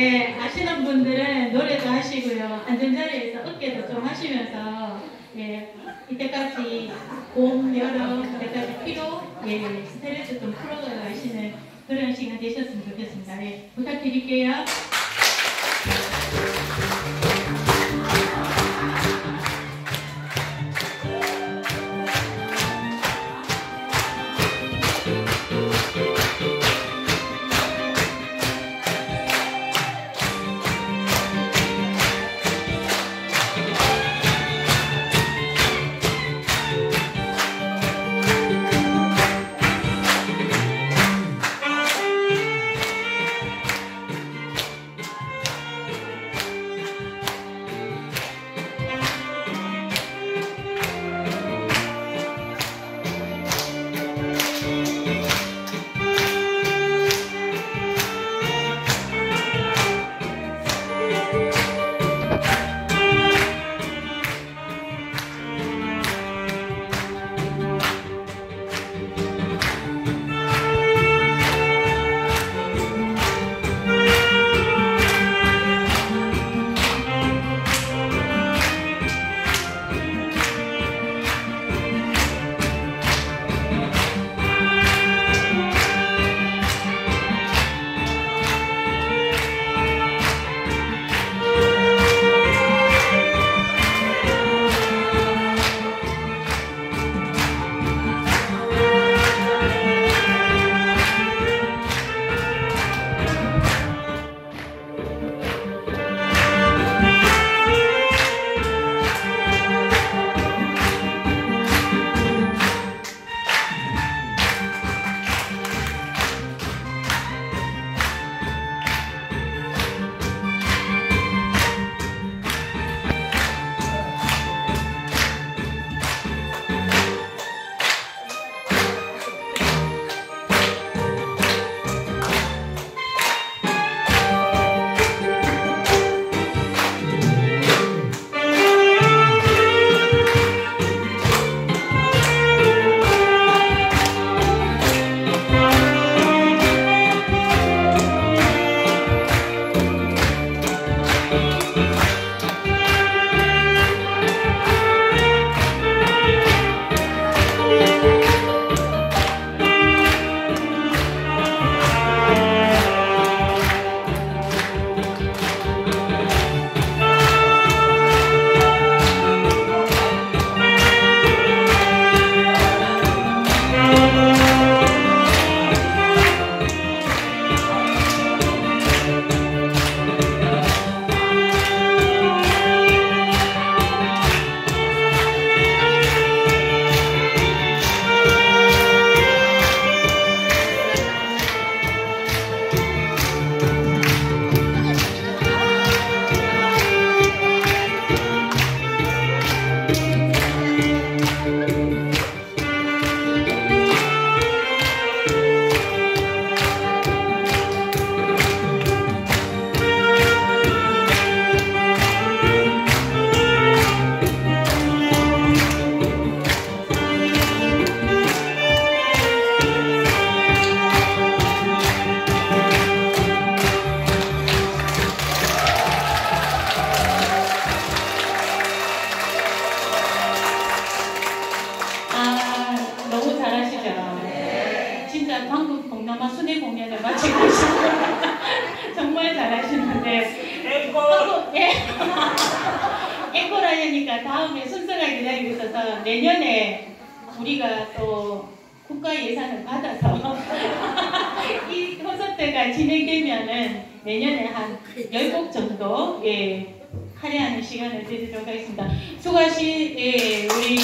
예, 아시는 분들은 노래도 하시고요. 앉은 자리에서 어깨도 좀 하시면서 예, 이때까지 봄, 여름, 그때까지 피로 예, 스트레스 좀 풀어가시는 그런 시간 되셨으면 좋겠습니다. 예, 부탁드릴게요. 우리가 또 국가 예산을 받아서 이 콘서트가 진행되면은 내년에 한 10곡 정도 예, 할애하는 시간을 드리도록 하겠습니다. 수고하신 예, 우리